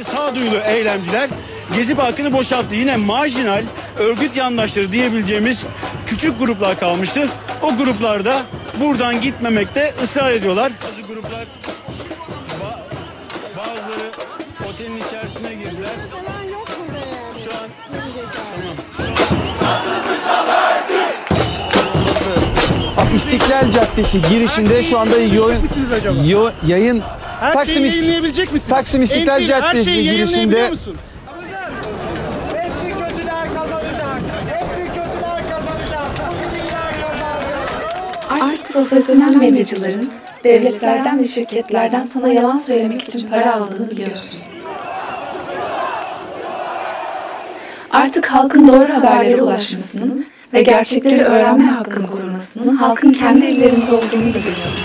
İşte sağduyulu eylemciler Gezi Parkı'nı boşalttı. Yine marjinal örgüt yandaşları diyebileceğimiz küçük gruplar kalmıştı. O gruplarda buradan gitmemekte ısrar ediyorlar. Bazı gruplar ba- bazıları otelin içerisine girdiler. Şu an İstiklal Caddesi girişinde şu anda yo- yo- yayın Her Taksim, şeyi yayınlayabilecek misin? Taksim İstiklal NTV, her Caddesi şeyi yayınlayabiliyor girişinde musun? Hepsi kötüler kazanacak. Hepsi kötüler kazanacak. Kötüler kazanacak. Artık profesyonel medyacıların devletlerden ve şirketlerden sana yalan söylemek için para aldığını biliyorsun. Artık halkın doğru haberlere ulaşmasının ve gerçekleri öğrenme hakkını korumasının halkın kendi ellerinde olduğunu da biliyorsun.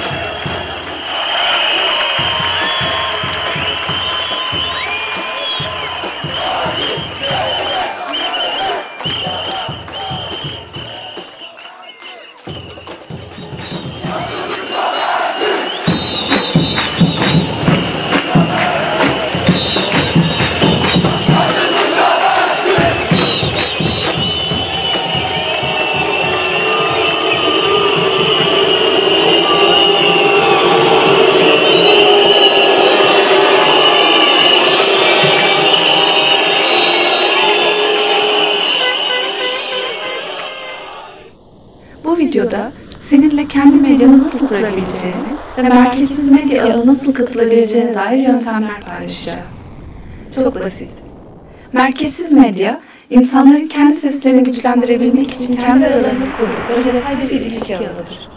Medyanı nasıl kurabileceğini ve merkezsiz medya ağına nasıl katılabileceğine dair yöntemler paylaşacağız. Çok basit. Merkezsiz medya, insanların kendi seslerini güçlendirebilmek için kendi aralarında kurdukları yatay bir ilişki ağıdır.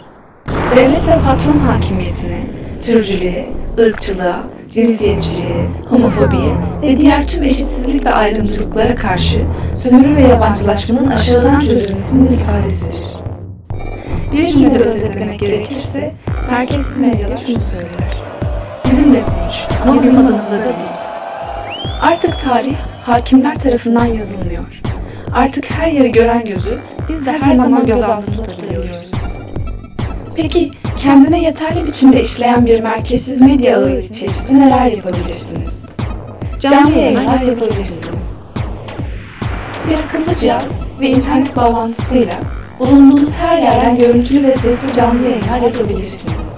Devlet ve patron hakimiyetine, türcülüğe, ırkçılığa, cinsiyetçiliğe, homofobiye ve diğer tüm eşitsizlik ve ayrımcılıklara karşı sömürü ve yabancılaşmanın aşağıdan çözülmesinin ifadesidir. Bir cümlede özetlemek gerekirse, merkezsiz medyalar şunu söyler. Bizimle konuş ama bizim adımıza değil. Artık tarih hakimler tarafından yazılmıyor. Artık her yeri gören gözü biz de her zaman göz altında tutabiliyoruz. Peki kendine yeterli biçimde işleyen bir merkezsiz medya ağı içerisinde neler yapabilirsiniz? Canlı yayınlar yapabilirsiniz. Bir akıllı cihaz ve internet bağlantısıyla bulunduğunuz her yerden görüntülü ve sesli canlı yayınlar yapabilirsiniz.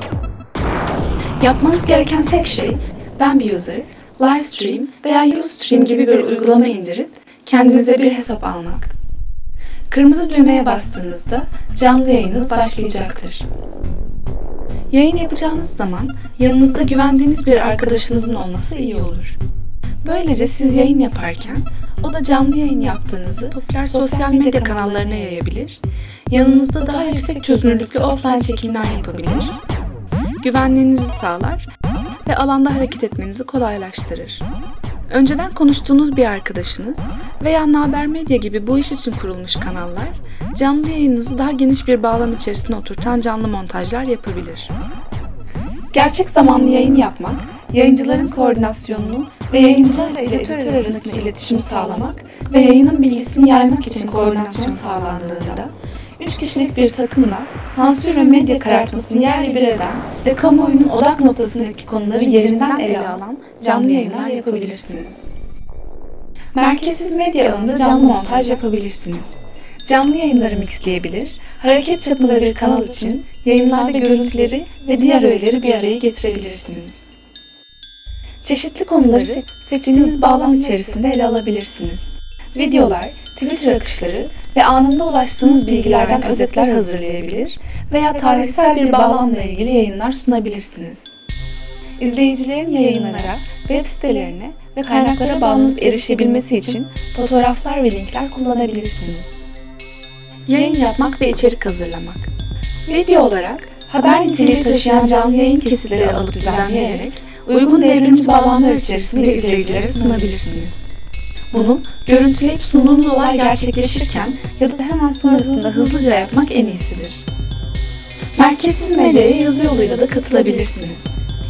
Yapmanız gereken tek şey Bambuser, Livestream veya Ustream gibi bir uygulama indirip kendinize bir hesap almak. Kırmızı düğmeye bastığınızda canlı yayınınız başlayacaktır. Yayın yapacağınız zaman yanınızda güvendiğiniz bir arkadaşınızın olması iyi olur. Böylece siz yayın yaparken o da canlı yayın yaptığınızı popüler sosyal medya kanallarına yayabilir, yanınızda daha yüksek çözünürlüklü offline çekimler yapabilir, güvenliğinizi sağlar ve alanda hareket etmenizi kolaylaştırır. Önceden konuştuğunuz bir arkadaşınız veya Naber Medya gibi bu iş için kurulmuş kanallar, canlı yayınınızı daha geniş bir bağlam içerisine oturtan canlı montajlar yapabilir. Gerçek zamanlı yayın yapmak, yayıncıların koordinasyonunu ve yayıncılarla editör arasındaki iletişimi sağlamak ve yayının bilgisini yaymak için koordinasyon sağlandığında, üç kişilik bir takımla sansür ve medya karartmasını yerle bir eden ve kamuoyunun odak noktasındaki konuları yerinden ele alan canlı yayınlar yapabilirsiniz. Merkezsiz medya alanında canlı montaj yapabilirsiniz. Canlı yayınları mixleyebilir, hareket çapında bir kanal için yayınlarda görüntüleri ve diğer öğeleri bir araya getirebilirsiniz. Çeşitli konuları se- seçtiğiniz bağlam içerisinde ele alabilirsiniz. Videolar, Twitter akışları ve anında ulaştığınız bilgilerden özetler hazırlayabilir veya tarihsel bir bağlamla ilgili yayınlar sunabilirsiniz. İzleyicilerin yayınlara, web sitelerine ve kaynaklara bağlanıp erişebilmesi için fotoğraflar ve linkler kullanabilirsiniz. Yayın yapmak ve içerik hazırlamak. Video olarak haber niteliği taşıyan canlı yayın kesitleri alıp düzenleyerek uygun devrimci bağlamlar içerisinde izleyicilere sunabilirsiniz. Bunu görüntüleyip sunduğunuz olay gerçekleşirken ya da hemen sonrasında hızlıca yapmak en iyisidir. Merkezsiz medyaya yazı yoluyla da katılabilirsiniz.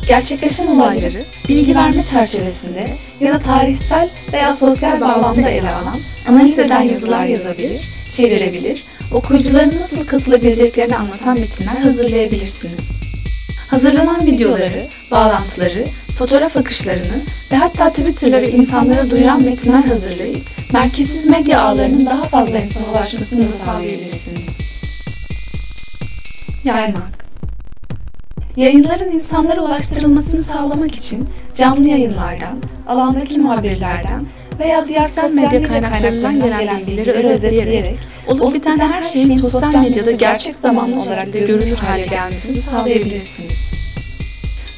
Gerçekleşen olayları bilgi verme çerçevesinde ya da tarihsel veya sosyal bağlamda ele alan, analiz eden yazılar yazabilir, çevirebilir, okuyucuların nasıl katılabileceklerini anlatan metinler hazırlayabilirsiniz. Hazırlanan videoları, bağlantıları, fotoğraf akışlarını ve hatta Twitter'ları insanlara duyuran metinler hazırlayıp merkezsiz medya ağlarının daha fazla insana ulaşmasını da sağlayabilirsiniz. Yaymak Yayınların insanlara ulaştırılmasını sağlamak için canlı yayınlardan, alandaki muhabirlerden veya diğer sosyal medya kaynaklarından gelen bilgileri özetleyerek olup biten her şeyin sosyal medyada gerçek zamanlı olarak da görülür hale gelmesini sağlayabilirsiniz.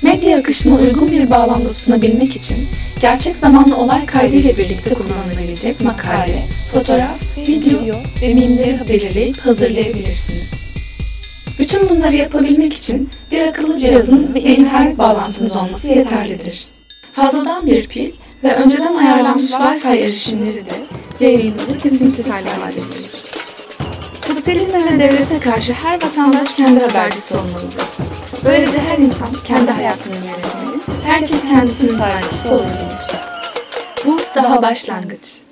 Medya akışını uygun bir bağlamda sunabilmek için gerçek zamanlı olay kaydı ile birlikte kullanılabilecek makale, fotoğraf, video ve mimleri belirleyip hazırlayabilirsiniz. Bütün bunları yapabilmek için bir akıllı cihazınız ve internet bağlantınız olması yeterlidir. Fazladan bir pil ve önceden ayarlanmış Wi-Fi erişimleri de yayınınızı kesintisiz hale getirir. Kapitalizme ve devlete karşı her vatandaş kendi habercisi olmalıdır. Böylece her insan kendi hayatını yönetmeli, herkes kendisinin tarihçisi olabilir. Bu daha başlangıç.